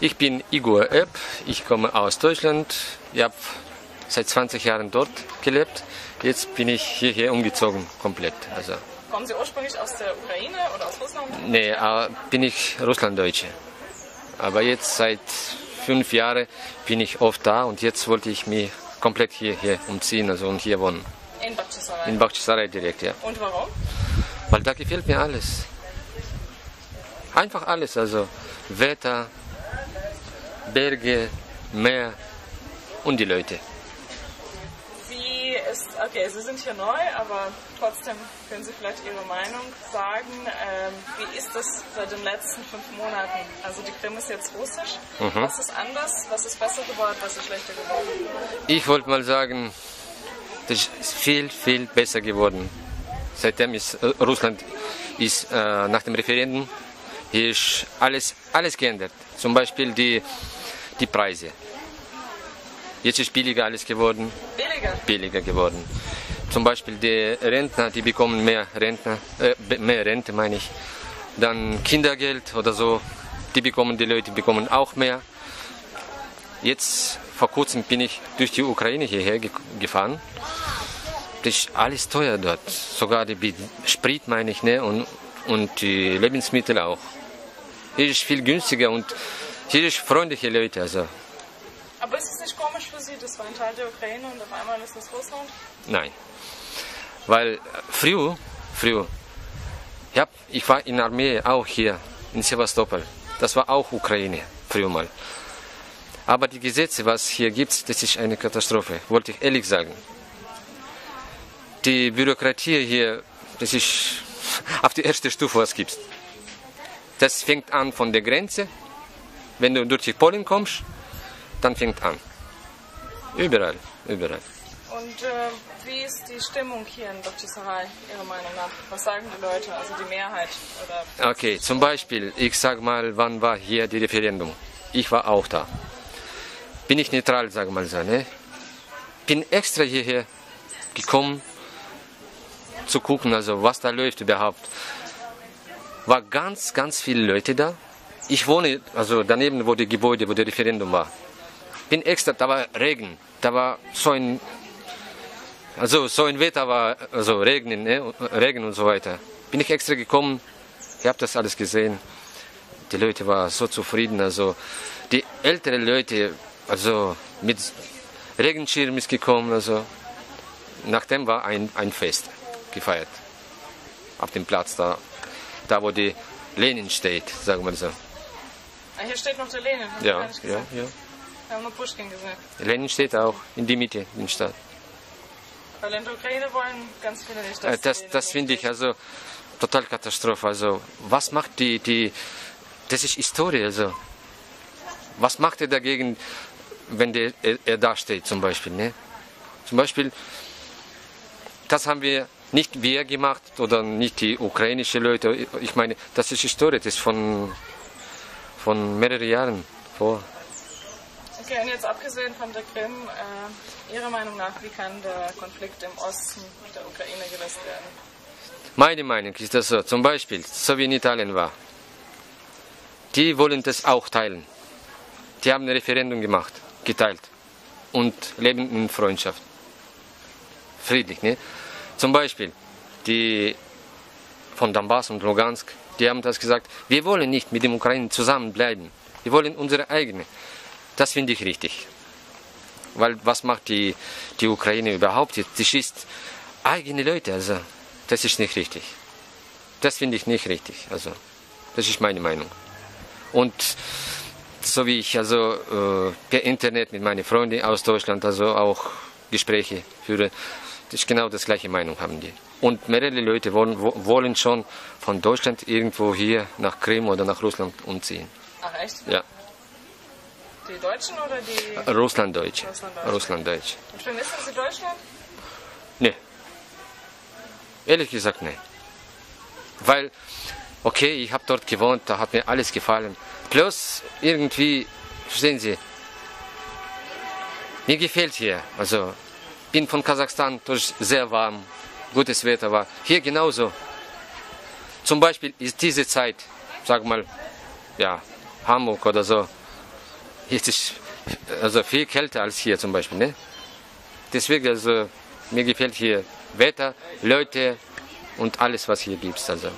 Ich bin Igor Epp, ich komme aus Deutschland. Ich habe seit 20 Jahren dort gelebt. Jetzt bin ich hierher umgezogen, komplett. Also, Kommen Sie ursprünglich aus der Ukraine oder aus Russland? nee, äh, bin ich Russlanddeutsche. Aber jetzt seit fünf Jahren bin ich oft da und jetzt wollte ich mich komplett hierher umziehen also und hier wohnen. In Bakhchisaray. In Bakhchisaray direkt, ja. Und warum? Weil da gefällt mir alles. Einfach alles, also Wetter, Berge, Meer und die Leute. Wie ist, okay, Sie sind hier neu, aber trotzdem können Sie vielleicht Ihre Meinung sagen. Ähm, wie ist das seit den letzten fünf Monaten? Also die Krim ist jetzt russisch. Was ist anders? Was ist besser geworden? Was ist schlechter geworden? Ich wollte mal sagen, das ist viel, viel besser geworden. Seitdem ist äh, Russland ist äh, nach dem Referendum hier ist alles, alles geändert. Zum Beispiel die, die Preise. Jetzt ist billiger alles geworden, Billiger. billiger geworden. Zum Beispiel die Rentner, die bekommen mehr Rentner, äh, mehr Rente meine ich. Dann Kindergeld oder so, die bekommen die Leute bekommen auch mehr. Jetzt vor kurzem bin ich durch die Ukraine hierher ge gefahren. Das ist alles teuer dort. Sogar die Sprit meine ich, ne? Und, und die Lebensmittel auch. Hier ist viel günstiger und hier ist freundliche Leute. Also Aber ist es nicht komisch für Sie? Das war ein Teil der Ukraine und auf einmal ist es Russland? Nein. Weil äh, früher, früher, ich, hab, ich war in der Armee auch hier in Sevastopol. Das war auch Ukraine, früher mal. Aber die Gesetze, was hier gibt, das ist eine Katastrophe, wollte ich ehrlich sagen. Die Bürokratie hier, das ist auf die erste Stufe, was gibt. Das fängt an von der Grenze. Wenn du durch die Polen kommst, dann fängt an. Überall, überall. Und äh, wie ist die Stimmung hier in Bakhchisaray, Ihrer Meinung nach? Was sagen die Leute, also die Mehrheit? Oder Okay, zum Beispiel, ich sag mal, wann war hier die Referendum? Ich war auch da. Bin ich neutral, sag mal so, ne? Bin extra hierher gekommen, zu gucken, also was da läuft überhaupt. War ganz, ganz viele Leute da. Ich wohne, also daneben, wo die Gebäude, wo der Referendum war. Bin extra, da war Regen, da war so ein, also so ein Wetter war, also Regen, ne? Regen und so weiter. Bin ich extra gekommen, ich habe das alles gesehen. Die Leute waren so zufrieden. Also die älteren Leute, also mit Regenschirm ist gekommen. Also nachdem war ein, ein Fest gefeiert auf dem Platz da, da wo die Lenin steht, sagen wir so. Ah, hier steht noch der Lenin. Ja, ja, ja. Wir haben nur Pushkin gesehen. Lenin steht auch in die Mitte in der Stadt. Weil in der Ukraine wollen ganz viele nicht, Äh, dass Das, das hier finde ich also total Katastrophe. Also was macht die, die, das ist Historie. Also was macht er dagegen, wenn der, er, er da steht zum Beispiel? Ne? Zum Beispiel, das haben wir nicht wir gemacht oder nicht die ukrainischen Leute. Ich meine, das ist Historie, das ist von, von mehreren Jahren vor. Okay, und jetzt abgesehen von der Krim, äh, Ihrer Meinung nach, wie kann der Konflikt im Osten der Ukraine gelöst werden? Meine Meinung ist das so, zum Beispiel, so wie in Italien war. Die wollen das auch teilen. Die haben ein Referendum gemacht, geteilt und leben in Freundschaft. Friedlich, ne? Zum Beispiel, die von Donbass und Lugansk, die haben das gesagt, wir wollen nicht mit dem Ukraine zusammenbleiben. Wir wollen unsere eigene. Das finde ich richtig. Weil was macht die, die Ukraine überhaupt jetzt? Die schießt eigene Leute, also das ist nicht richtig. Das finde ich nicht richtig. Also das ist meine Meinung. Und so wie ich also äh, per Internet mit meinen Freunden aus Deutschland also auch Gespräche führe, das ist genau das gleiche Meinung haben die. Und mehrere Leute wollen, wo- wollen schon von Deutschland irgendwo hier nach Krim oder nach Russland umziehen. Ach echt? Ja, Die Deutschen oder die... Russlanddeutsche. Russlanddeutsche. Russlanddeutsche. Und vermissen Sie Deutschland? Nee. Ehrlich gesagt, nee. Weil, okay, ich habe dort gewohnt, da hat mir alles gefallen. Plus, irgendwie, verstehen Sie, mir gefällt hier. Also, bin von Kasachstan, ist sehr warm, gutes Wetter war. Hier genauso. Zum Beispiel ist diese Zeit, sag mal, ja, Hamburg oder so, Jetzt ist also viel kälter als hier zum Beispiel. Ne? Deswegen, also, mir gefällt hier Wetter, Leute und alles, was hier gibt. Also.